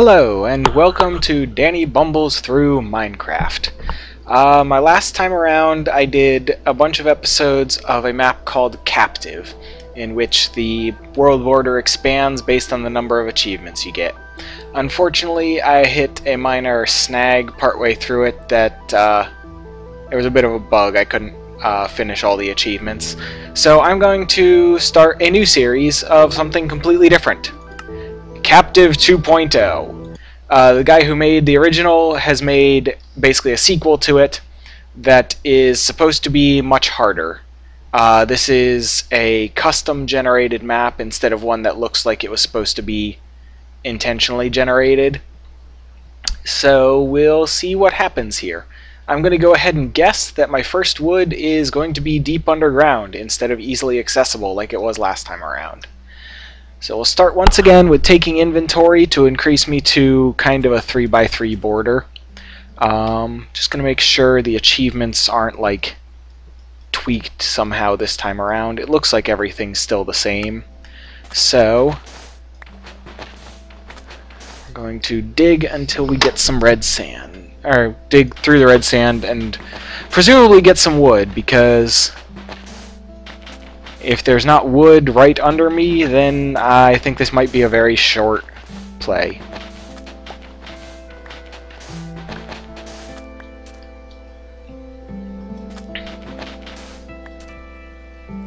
Hello, and welcome to Danny Bumbles Through Minecraft. Uh, my last time around, I did a bunch of episodes of a map called Captive, in which the world border expands based on the number of achievements you get. Unfortunately, I hit a minor snag partway through it that uh, there was a bit of a bug. I couldn't uh, finish all the achievements. So I'm going to start a new series of something completely different. Captive 2.0. Uh, the guy who made the original has made basically a sequel to it that is supposed to be much harder. Uh, this is a custom generated map instead of one that looks like it was supposed to be intentionally generated. So we'll see what happens here. I'm going to go ahead and guess that my first wood is going to be deep underground instead of easily accessible like it was last time around. So we'll start once again with taking inventory to increase me to kind of a 3x3 border. Um, just going to make sure the achievements aren't like tweaked somehow this time around. It looks like everything's still the same. So we're going to dig until we get some red sand or dig through the red sand and presumably get some wood because if there's not wood right under me then I think this might be a very short play.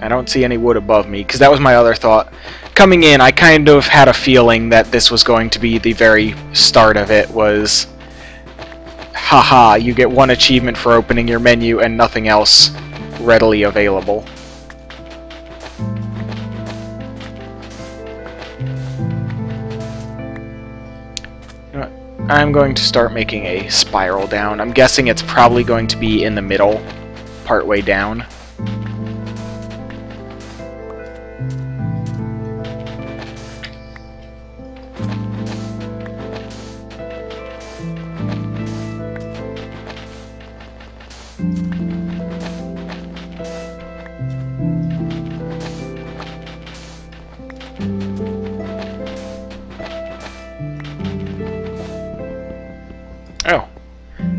I don't see any wood above me, because that was my other thought. Coming in, I kind of had a feeling that this was going to be the very start of it, was haha, you get one achievement for opening your menu and nothing else readily available. I'm going to start making a spiral down. I'm guessing it's probably going to be in the middle, partway down.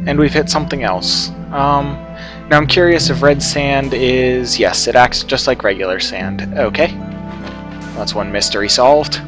And we've hit something else. Um, now I'm curious if red sand is... Yes, it acts just like regular sand. Okay. That's one mystery solved.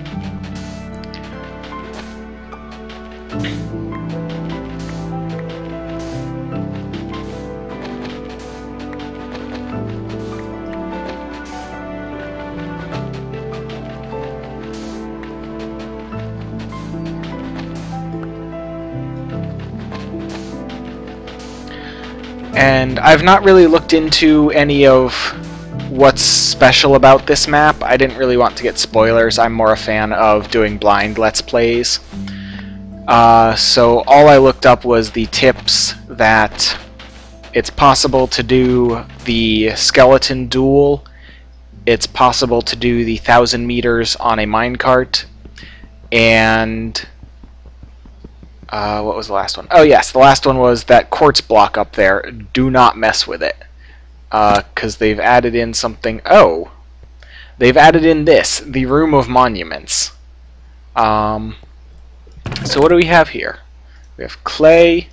And I've not really looked into any of what's special about this map. I didn't really want to get spoilers. I'm more a fan of doing blind Let's Plays. Uh, so all I looked up was the tips that it's possible to do the skeleton duel, it's possible to do the thousand meters on a minecart, and uh, what was the last one? Oh yes, the last one was that quartz block up there. Do not mess with it. Because uh, they've added in something... Oh! They've added in this, the Room of Monuments. Um, so what do we have here? We have clay,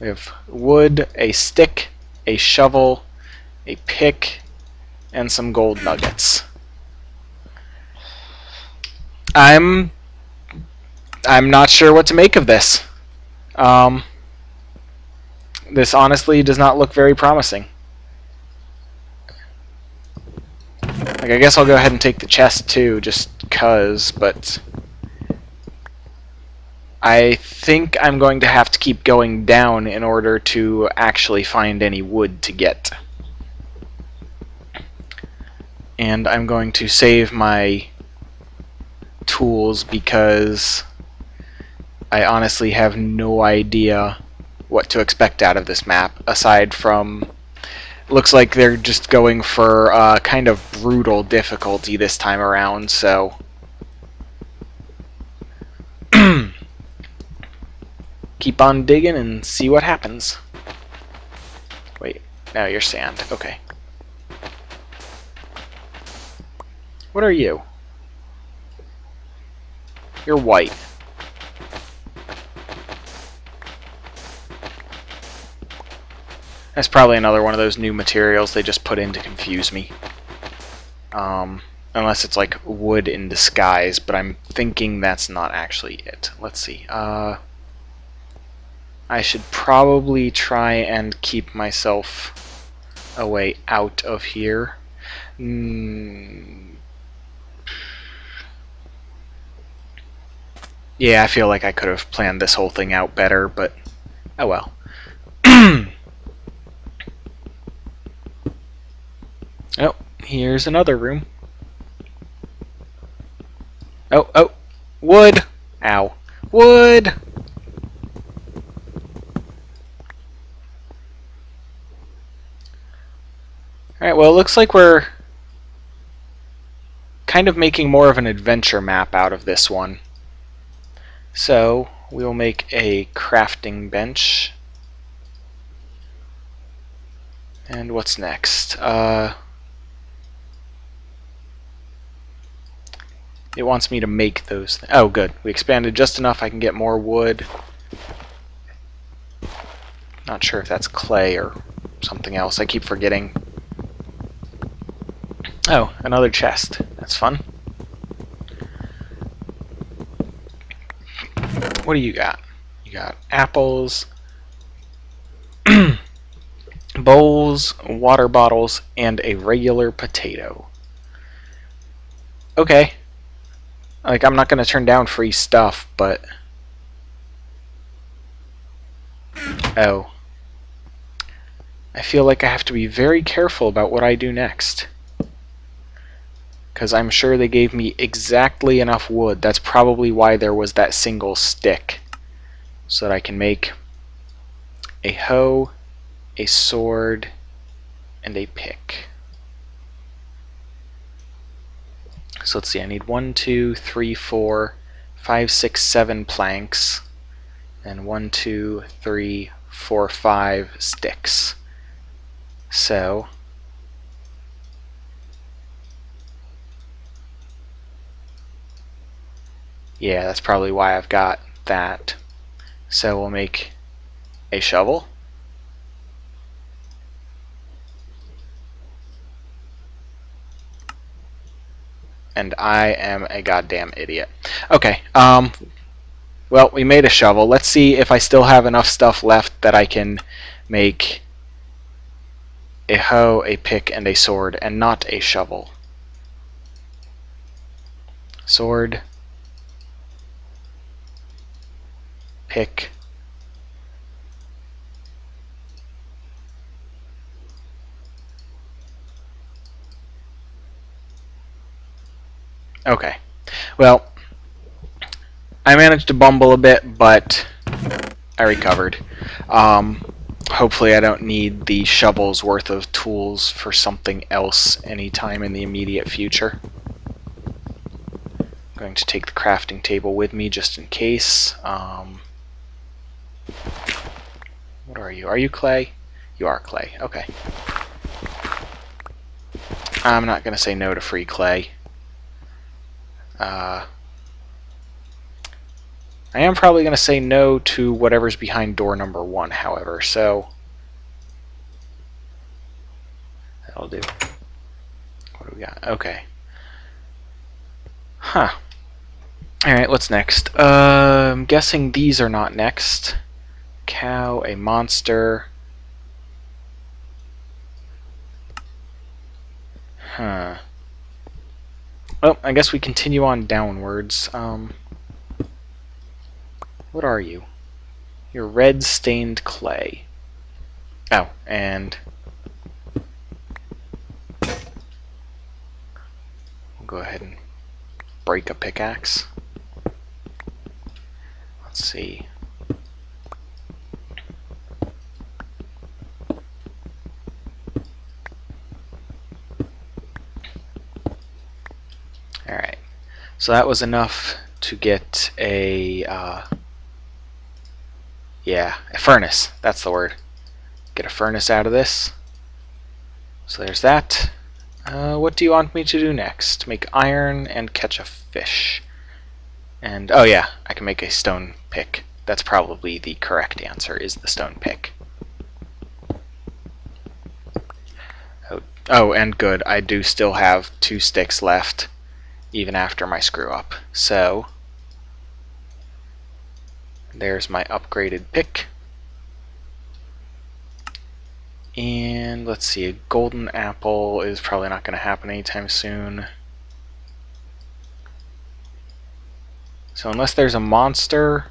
we have wood, a stick, a shovel, a pick, and some gold nuggets. I'm I'm not sure what to make of this. Um, this honestly does not look very promising. Like, I guess I'll go ahead and take the chest too, just cuz, but... I think I'm going to have to keep going down in order to actually find any wood to get. And I'm going to save my tools because I honestly have no idea what to expect out of this map, aside from looks like they're just going for uh, kind of brutal difficulty this time around, so... Keep on digging and see what happens. Wait, now you're sand. Okay. What are you? You're white. That's probably another one of those new materials they just put in to confuse me. Um, unless it's like wood in disguise, but I'm thinking that's not actually it. Let's see. Uh, I should probably try and keep myself a way out of here. Mm. Yeah, I feel like I could have planned this whole thing out better, but oh well. oh, here's another room. Oh, oh, wood! Ow. Wood! Alright, well it looks like we're kind of making more of an adventure map out of this one. So, we will make a crafting bench. And what's next? Uh, it wants me to make those. oh, good. We expanded just enough I can get more wood. Not sure if that's clay or something else. I keep forgetting Oh, another chest. That's fun. What do you got? You got apples, bowls, water bottles, and a regular potato. Okay. Like, I'm not going to turn down free stuff, but... Oh. I feel like I have to be very careful about what I do next because I'm sure they gave me exactly enough wood. That's probably why there was that single stick. So that I can make a hoe, a sword, and a pick. So let's see, I need one, two, three, four, five, six, seven planks, and one, two, three, four, five sticks. So Yeah, that's probably why I've got that. So we'll make a shovel. And I am a goddamn idiot. Okay, um, well, we made a shovel. Let's see if I still have enough stuff left that I can make a hoe, a pick, and a sword, and not a shovel. Sword. pick Okay. Well, I managed to bumble a bit, but I recovered. Um, hopefully I don't need the shovel's worth of tools for something else anytime in the immediate future. I'm going to take the crafting table with me just in case. Um, what are you? Are you clay? You are clay. Okay. I'm not going to say no to free clay. Uh, I am probably going to say no to whatever's behind door number one, however, so... That'll do. What do we got? Okay. Huh. Alright, what's next? Uh, I'm guessing these are not next cow, a monster. Huh. Well, I guess we continue on downwards. Um, what are you? You're red stained clay. Oh, and we'll go ahead and break a pickaxe. Let's see. Alright, so that was enough to get a, uh, yeah, a furnace. That's the word. Get a furnace out of this. So there's that. Uh, what do you want me to do next? Make iron and catch a fish. And, oh yeah, I can make a stone pick. That's probably the correct answer, is the stone pick. Oh, and good, I do still have two sticks left, even after my screw up. So, there's my upgraded pick. And let's see, a golden apple is probably not going to happen anytime soon. So unless there's a monster,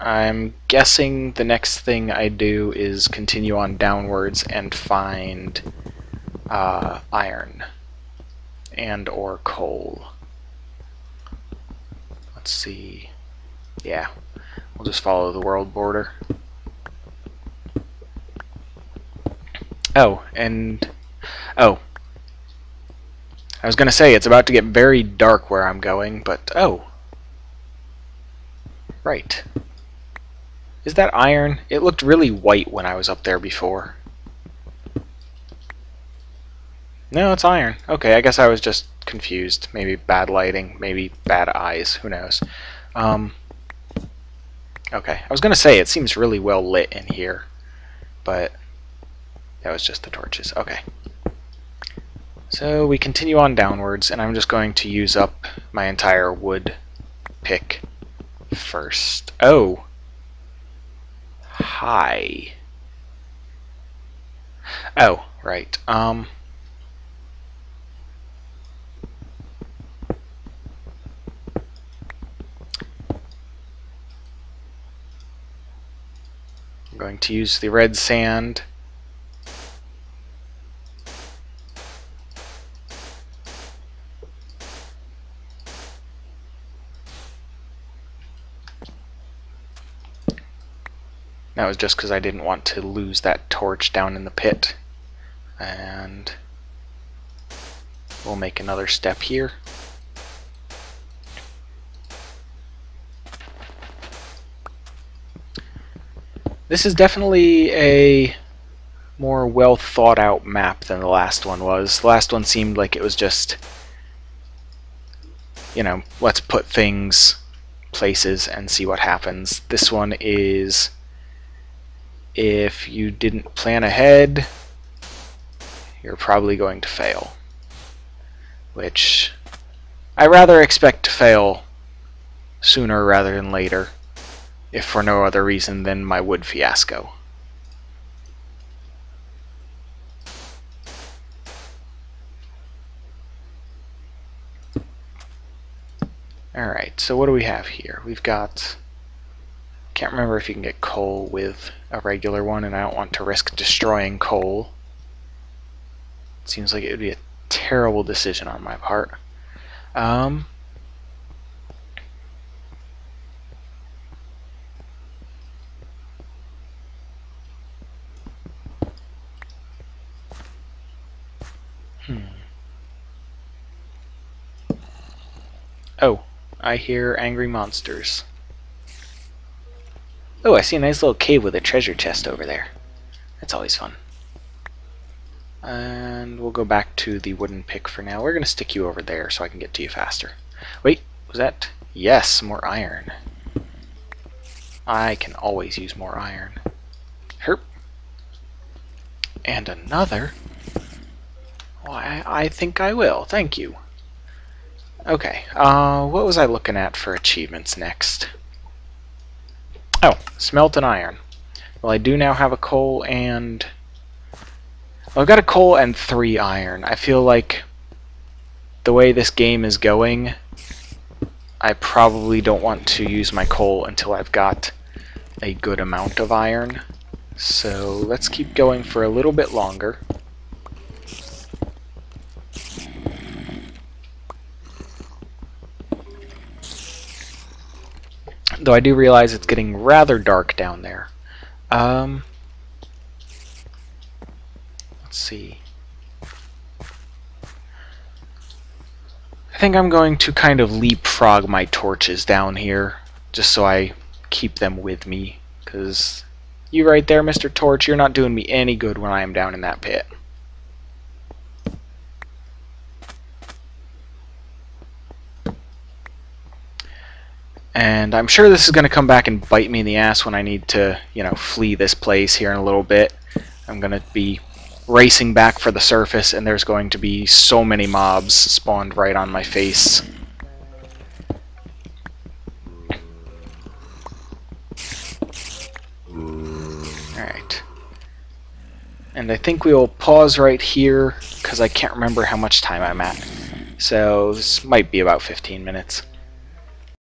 I'm guessing the next thing I do is continue on downwards and find uh, iron and or coal. Let's see. Yeah, we'll just follow the world border. Oh, and... Oh. I was going to say, it's about to get very dark where I'm going, but... Oh. Right. Is that iron? It looked really white when I was up there before. No, it's iron. Okay, I guess I was just confused. Maybe bad lighting, maybe bad eyes, who knows. Um, okay, I was going to say, it seems really well lit in here, but that was just the torches. Okay. So we continue on downwards, and I'm just going to use up my entire wood pick first. Oh! Hi. Oh, right. Um... I'm going to use the red sand That was just because I didn't want to lose that torch down in the pit. And we'll make another step here. This is definitely a more well thought out map than the last one was. The last one seemed like it was just, you know, let's put things places and see what happens. This one is if you didn't plan ahead, you're probably going to fail. Which I rather expect to fail sooner rather than later, if for no other reason than my wood fiasco. Alright, so what do we have here? We've got can't remember if you can get coal with a regular one, and I don't want to risk destroying coal. It seems like it would be a terrible decision on my part. Um, I hear angry monsters. Oh, I see a nice little cave with a treasure chest over there. That's always fun. And we'll go back to the wooden pick for now. We're going to stick you over there so I can get to you faster. Wait, was that? Yes, more iron. I can always use more iron. Herp. And another? Why, I, I think I will. Thank you. Okay, uh, what was I looking at for achievements next? Oh, smelt an iron. Well, I do now have a coal and... Well, I've got a coal and three iron. I feel like the way this game is going, I probably don't want to use my coal until I've got a good amount of iron. So let's keep going for a little bit longer. Though I do realize it's getting rather dark down there. Um, let's see. I think I'm going to kind of leapfrog my torches down here, just so I keep them with me, because you right there, Mr. Torch, you're not doing me any good when I am down in that pit. And I'm sure this is going to come back and bite me in the ass when I need to, you know, flee this place here in a little bit. I'm going to be racing back for the surface, and there's going to be so many mobs spawned right on my face. Alright. And I think we will pause right here, because I can't remember how much time I'm at. So this might be about 15 minutes.